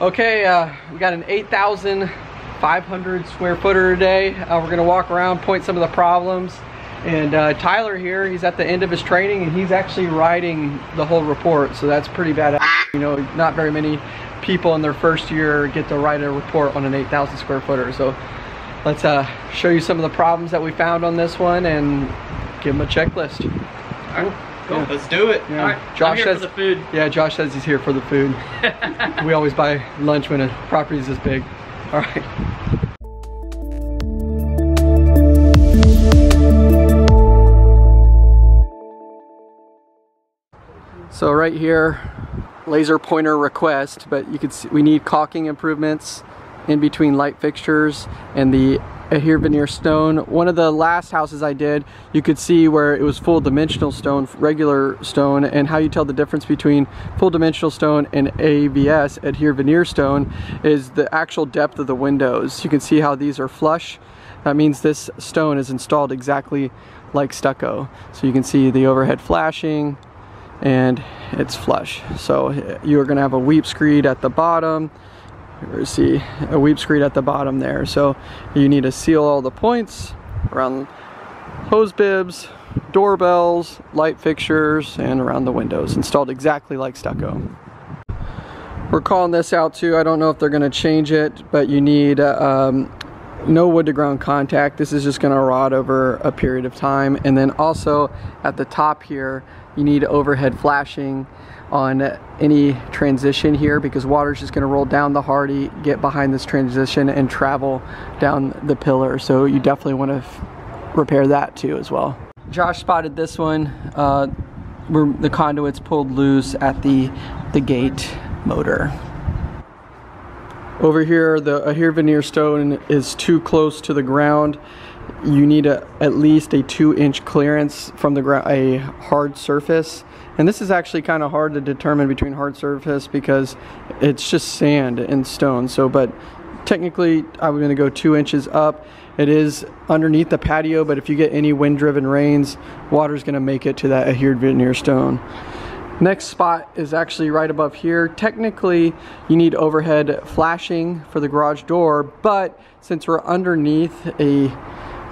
Okay, uh, we got an 8,500 square footer today. Uh, we're gonna walk around, point some of the problems. And uh, Tyler here, he's at the end of his training and he's actually writing the whole report. So that's pretty bad. You know, not very many people in their first year get to write a report on an 8,000 square footer. So let's uh, show you some of the problems that we found on this one and give them a checklist. Cool. Yeah. Let's do it. Yeah. All right. Josh says- for the food. Yeah, Josh says he's here for the food. we always buy lunch when a property is this big. All right. So right here, laser pointer request, but you can see we need caulking improvements in between light fixtures and the adhere veneer stone. One of the last houses I did, you could see where it was full dimensional stone, regular stone, and how you tell the difference between full dimensional stone and AVS, adhere veneer stone, is the actual depth of the windows. You can see how these are flush. That means this stone is installed exactly like stucco. So you can see the overhead flashing, and it's flush. So you're gonna have a weep screed at the bottom. You see a weep screed at the bottom there. So you need to seal all the points around hose bibs, doorbells, light fixtures, and around the windows, installed exactly like stucco. We're calling this out too. I don't know if they're gonna change it, but you need um, no wood to ground contact. This is just gonna rot over a period of time. And then also at the top here, you need overhead flashing on any transition here because water is just gonna roll down the Hardie, get behind this transition and travel down the pillar. So you definitely wanna repair that too as well. Josh spotted this one, uh, where the conduit's pulled loose at the, the gate motor. Over here, the adhere veneer stone is too close to the ground. You need a, at least a two inch clearance from the ground, a hard surface. And this is actually kind of hard to determine between hard surface because it's just sand and stone. So, but technically I'm gonna go two inches up. It is underneath the patio, but if you get any wind driven rains, water's gonna make it to that adhered veneer stone. Next spot is actually right above here. Technically, you need overhead flashing for the garage door, but since we're underneath a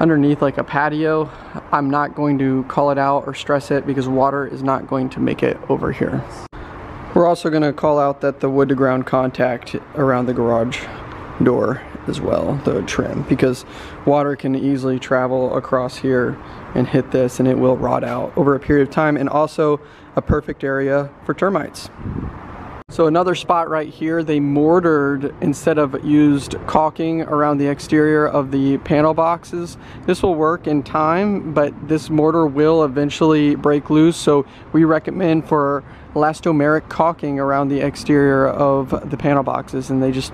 underneath like a patio, I'm not going to call it out or stress it because water is not going to make it over here. We're also going to call out that the wood to ground contact around the garage door as well, the trim, because water can easily travel across here and hit this and it will rot out over a period of time and also a perfect area for termites. So another spot right here, they mortared instead of used caulking around the exterior of the panel boxes. This will work in time, but this mortar will eventually break loose. So we recommend for elastomeric caulking around the exterior of the panel boxes and they just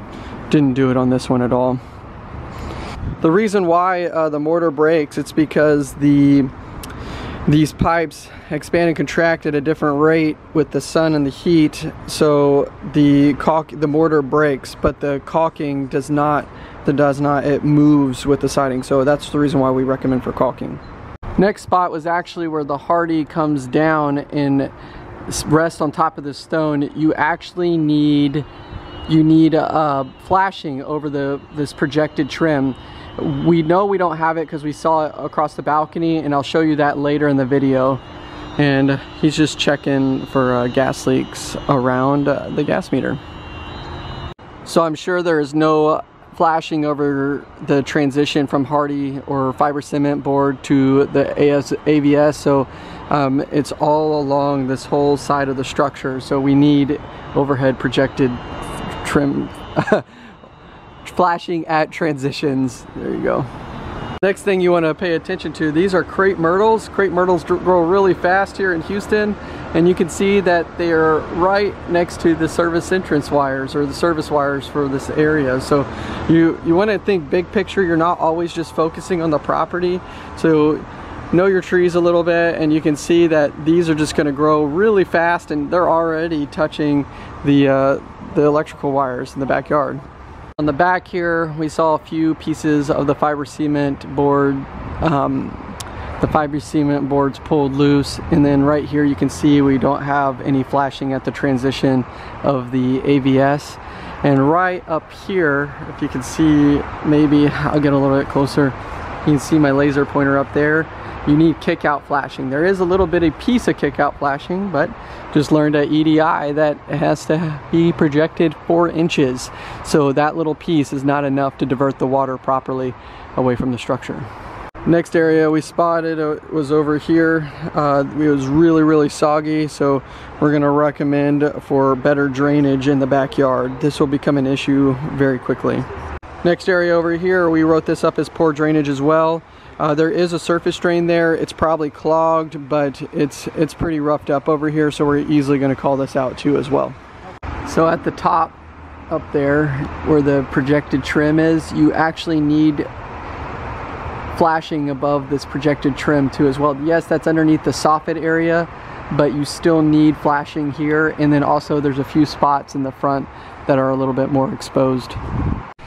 didn't do it on this one at all. The reason why uh, the mortar breaks, it's because the these pipes expand and contract at a different rate with the sun and the heat so the caulk the mortar breaks but the caulking does not that does not it moves with the siding. So that's the reason why we recommend for caulking. Next spot was actually where the Hardie comes down and rests on top of the stone. You actually need you need a flashing over the this projected trim we know we don't have it because we saw it across the balcony and I'll show you that later in the video. And he's just checking for uh, gas leaks around uh, the gas meter. So I'm sure there is no flashing over the transition from Hardie or fiber cement board to the AS, AVS so um, it's all along this whole side of the structure. So we need overhead projected trim flashing at transitions. There you go. Next thing you want to pay attention to, these are crepe myrtles. Crepe myrtles grow really fast here in Houston and you can see that they are right next to the service entrance wires or the service wires for this area. So you, you want to think big picture, you're not always just focusing on the property. So know your trees a little bit and you can see that these are just going to grow really fast and they're already touching the, uh, the electrical wires in the backyard. On the back here, we saw a few pieces of the fiber cement board, um, the fiber cement boards pulled loose. And then right here, you can see we don't have any flashing at the transition of the AVS. And right up here, if you can see, maybe I'll get a little bit closer. You can see my laser pointer up there. You need kick out flashing. There is a little bit of piece of kick out flashing, but just learned at EDI that it has to be projected four inches. So that little piece is not enough to divert the water properly away from the structure. Next area we spotted uh, was over here. Uh, it was really, really soggy, so we're gonna recommend for better drainage in the backyard. This will become an issue very quickly. Next area over here, we wrote this up as poor drainage as well. Uh, there is a surface drain there. It's probably clogged, but it's it's pretty roughed up over here, so we're easily going to call this out too as well. So at the top up there, where the projected trim is, you actually need flashing above this projected trim too as well. Yes, that's underneath the soffit area, but you still need flashing here. And then also there's a few spots in the front that are a little bit more exposed.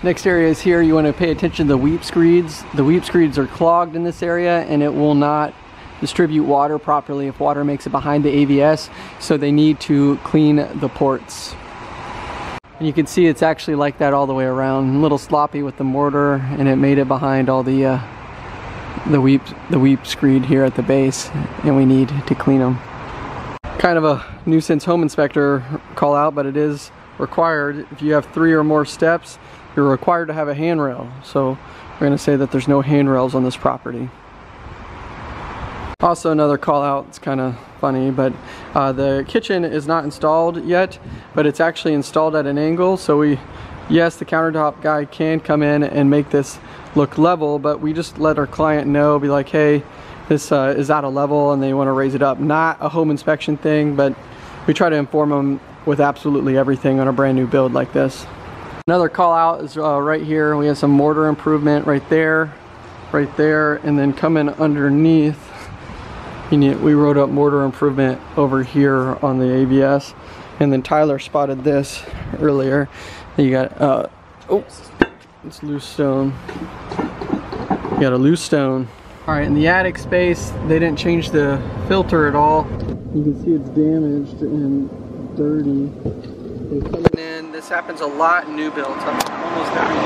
Next area is here. You want to pay attention to the weep screeds. The weep screeds are clogged in this area and it will not distribute water properly if water makes it behind the AVS. So they need to clean the ports. And you can see it's actually like that all the way around. A little sloppy with the mortar and it made it behind all the uh, the weep the weep screed here at the base and we need to clean them. Kind of a nuisance home inspector call out, but it is required. If you have three or more steps, you're required to have a handrail. So we're going to say that there's no handrails on this property. Also another call out, it's kind of funny, but uh, the kitchen is not installed yet, but it's actually installed at an angle. So we, yes, the countertop guy can come in and make this look level, but we just let our client know, be like, hey, this uh, is out of level and they want to raise it up. Not a home inspection thing, but we try to inform them with absolutely everything on a brand new build like this. Another call out is uh, right here. We have some mortar improvement right there, right there, and then coming underneath, we wrote up mortar improvement over here on the AVS. And then Tyler spotted this earlier. You got, uh, oh, it's loose stone. You got a loose stone. All right, in the attic space, they didn't change the filter at all. You can see it's damaged and dirty. This happens a lot in new builds. Almost every new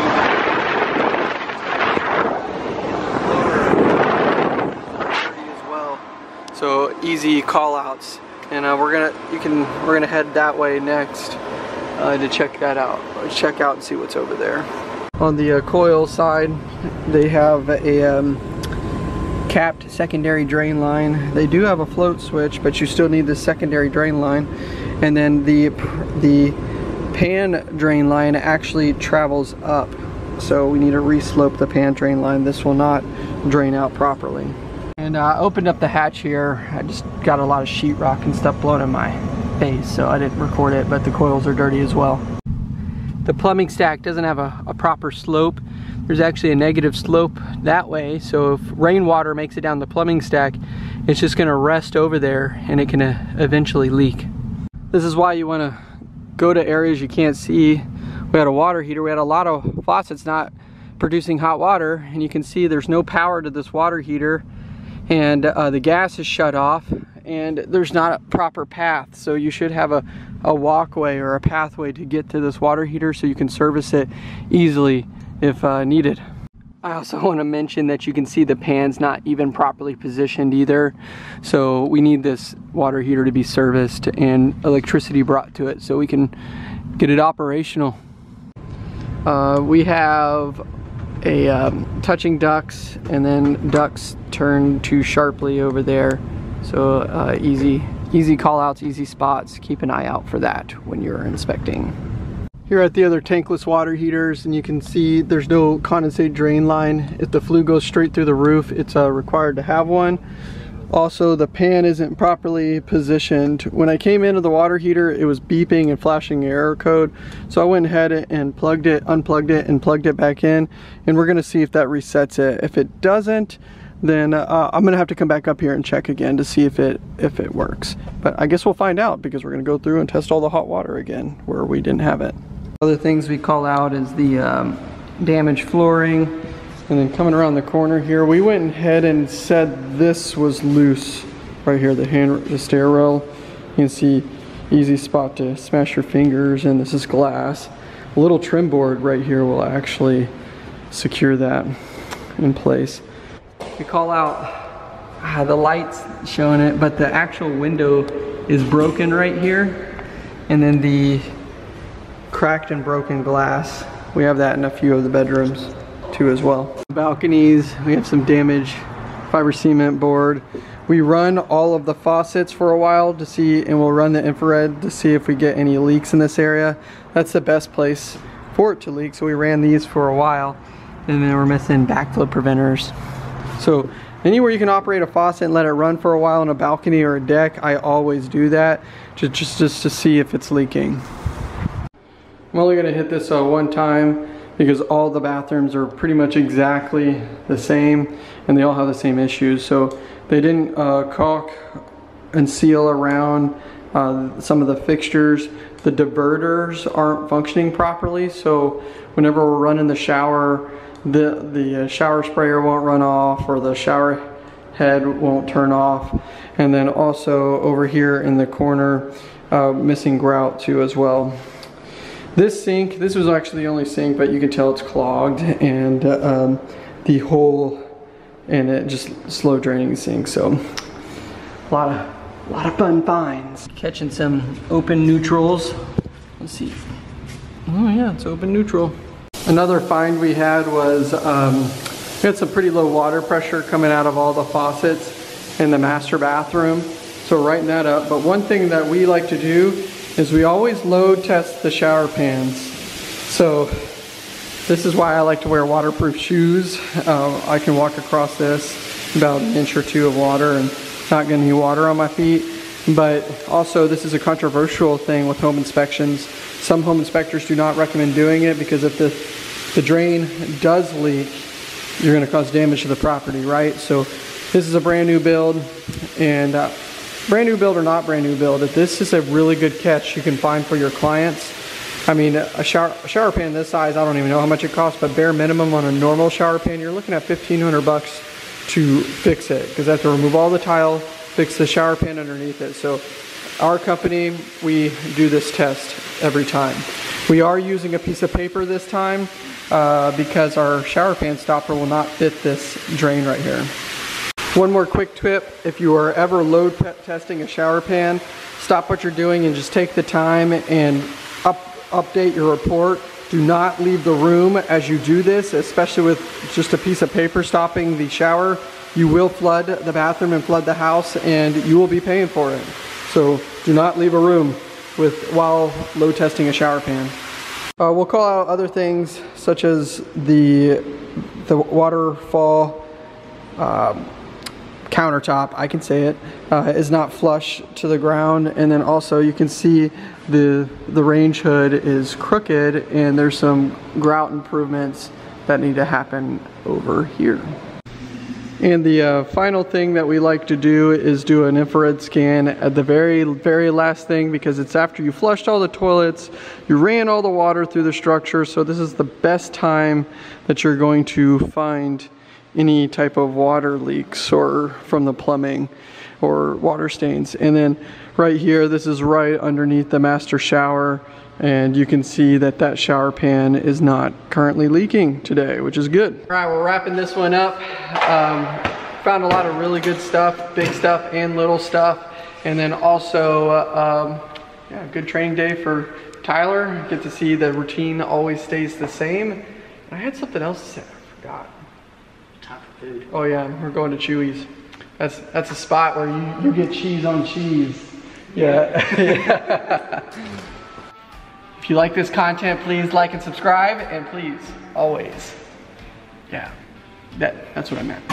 build. So easy call outs. And uh, we're gonna you can we're gonna head that way next uh, to check that out. Check out and see what's over there. On the uh, coil side, they have a um, capped secondary drain line. They do have a float switch, but you still need the secondary drain line. And then the, the pan drain line actually travels up. So we need to reslope the pan drain line. This will not drain out properly. And I uh, opened up the hatch here. I just got a lot of sheetrock and stuff blown in my face, so I didn't record it, but the coils are dirty as well. The plumbing stack doesn't have a, a proper slope. There's actually a negative slope that way, so if rainwater makes it down the plumbing stack, it's just gonna rest over there and it can uh, eventually leak. This is why you wanna go to areas you can't see. We had a water heater, we had a lot of faucets not producing hot water and you can see there's no power to this water heater and uh, the gas is shut off and there's not a proper path so you should have a, a walkway or a pathway to get to this water heater so you can service it easily if uh, needed. I also want to mention that you can see the pan's not even properly positioned either. So we need this water heater to be serviced and electricity brought to it so we can get it operational. Uh, we have a um, touching ducts and then ducts turn too sharply over there. So uh, easy, easy call outs, easy spots. Keep an eye out for that when you're inspecting. Here at the other tankless water heaters and you can see there's no condensate drain line. If the flue goes straight through the roof, it's uh, required to have one. Also, the pan isn't properly positioned. When I came into the water heater, it was beeping and flashing error code. So I went ahead and plugged it, unplugged it, and plugged it back in. And we're gonna see if that resets it. If it doesn't, then uh, I'm gonna have to come back up here and check again to see if it if it works. But I guess we'll find out because we're gonna go through and test all the hot water again where we didn't have it. Other things we call out is the um, damaged flooring. And then coming around the corner here, we went ahead and said this was loose right here, the hand, the stair rail. You can see easy spot to smash your fingers and this is glass. a little trim board right here will actually secure that in place. We call out uh, the lights showing it, but the actual window is broken right here. And then the cracked and broken glass, we have that in a few of the bedrooms too as well. Balconies, we have some damage fiber cement board. We run all of the faucets for a while to see, and we'll run the infrared to see if we get any leaks in this area. That's the best place for it to leak, so we ran these for a while. And then we're missing backflow preventers. So anywhere you can operate a faucet and let it run for a while on a balcony or a deck, I always do that, just, just, just to see if it's leaking. I'm only gonna hit this uh, one time because all the bathrooms are pretty much exactly the same and they all have the same issues. So they didn't uh, caulk and seal around uh, some of the fixtures. The diverters aren't functioning properly, so whenever we're running the shower, the, the uh, shower sprayer won't run off or the shower head won't turn off. And then also over here in the corner, uh, missing grout too as well. This sink, this was actually the only sink, but you can tell it's clogged and uh, um, the hole and it just slow draining sink. So a lot of a lot of fun finds. Catching some open neutrals. Let's see. Oh yeah, it's open neutral. Another find we had was um, we had some pretty low water pressure coming out of all the faucets in the master bathroom. So writing that up. But one thing that we like to do is we always load test the shower pans. So this is why I like to wear waterproof shoes. Uh, I can walk across this about an inch or two of water and not get any water on my feet. But also this is a controversial thing with home inspections. Some home inspectors do not recommend doing it because if the, the drain does leak, you're gonna cause damage to the property, right? So this is a brand new build and uh, brand new build or not brand new build, this is a really good catch you can find for your clients, I mean, a shower, a shower pan this size, I don't even know how much it costs, but bare minimum on a normal shower pan, you're looking at 1500 bucks to fix it because I have to remove all the tile, fix the shower pan underneath it. So our company, we do this test every time. We are using a piece of paper this time uh, because our shower pan stopper will not fit this drain right here. One more quick tip, if you are ever load testing a shower pan, stop what you're doing and just take the time and up update your report. Do not leave the room as you do this, especially with just a piece of paper stopping the shower. You will flood the bathroom and flood the house and you will be paying for it. So do not leave a room with while load testing a shower pan. Uh, we'll call out other things such as the, the waterfall um, countertop, I can say it, uh, is not flush to the ground. And then also you can see the, the range hood is crooked and there's some grout improvements that need to happen over here. And the uh, final thing that we like to do is do an infrared scan at the very, very last thing because it's after you flushed all the toilets, you ran all the water through the structure, so this is the best time that you're going to find any type of water leaks or from the plumbing or water stains. And then right here, this is right underneath the master shower and you can see that that shower pan is not currently leaking today, which is good. All right, we're wrapping this one up. Um, found a lot of really good stuff, big stuff and little stuff. And then also, uh, um, yeah, good training day for Tyler. Get to see the routine always stays the same. I had something else to say, I forgot Oh yeah, we're going to Chuy's. That's that's a spot where you, you get cheese on cheese. Yeah. yeah. if you like this content, please like and subscribe, and please always, yeah, that that's what I meant.